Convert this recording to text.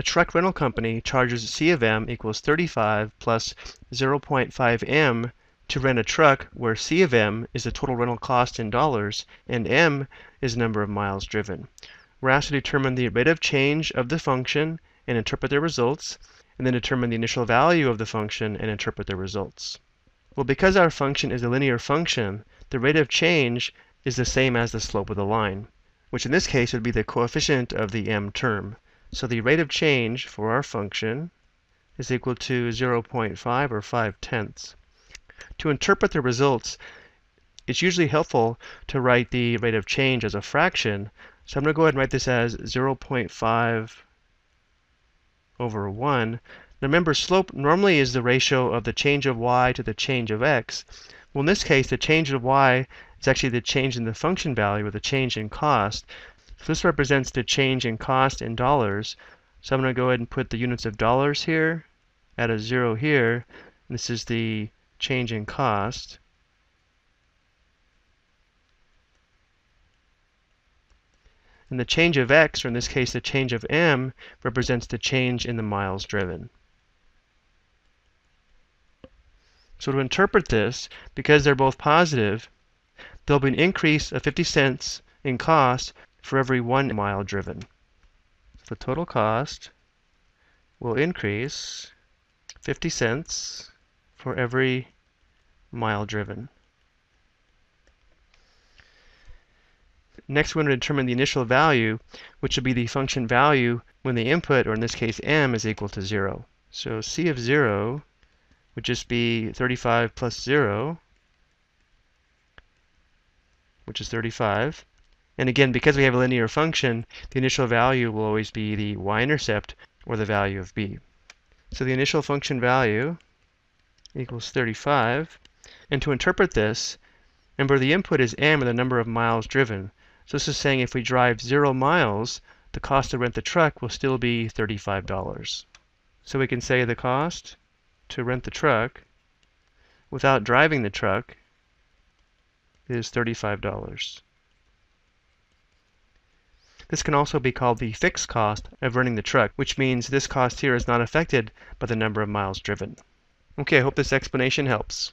A truck rental company charges C of M equals 35 plus 0.5 M to rent a truck where C of M is the total rental cost in dollars and M is the number of miles driven. We're asked to determine the rate of change of the function and interpret their results, and then determine the initial value of the function and interpret the results. Well, because our function is a linear function, the rate of change is the same as the slope of the line, which in this case would be the coefficient of the m term. So the rate of change for our function is equal to 0.5 or 5 tenths. To interpret the results, it's usually helpful to write the rate of change as a fraction. So I'm going to go ahead and write this as 0.5 over 1. Now remember, slope normally is the ratio of the change of y to the change of x. Well, in this case, the change of y is actually the change in the function value or the change in cost. So this represents the change in cost in dollars. So I'm going to go ahead and put the units of dollars here, add a zero here. This is the change in cost. And the change of x, or in this case the change of m, represents the change in the miles driven. So to interpret this, because they're both positive, there'll be an increase of 50 cents in cost for every one mile driven. The total cost will increase 50 cents for every mile driven. Next, we're going to determine the initial value, which will be the function value when the input, or in this case m, is equal to 0. So c of 0 would just be 35 plus 0, which is 35. And again, because we have a linear function, the initial value will always be the y-intercept, or the value of b. So the initial function value equals 35. And to interpret this, remember the input is m, or the number of miles driven. So this is saying if we drive zero miles, the cost to rent the truck will still be $35. So we can say the cost to rent the truck without driving the truck is $35. This can also be called the fixed cost of running the truck, which means this cost here is not affected by the number of miles driven. Okay, I hope this explanation helps.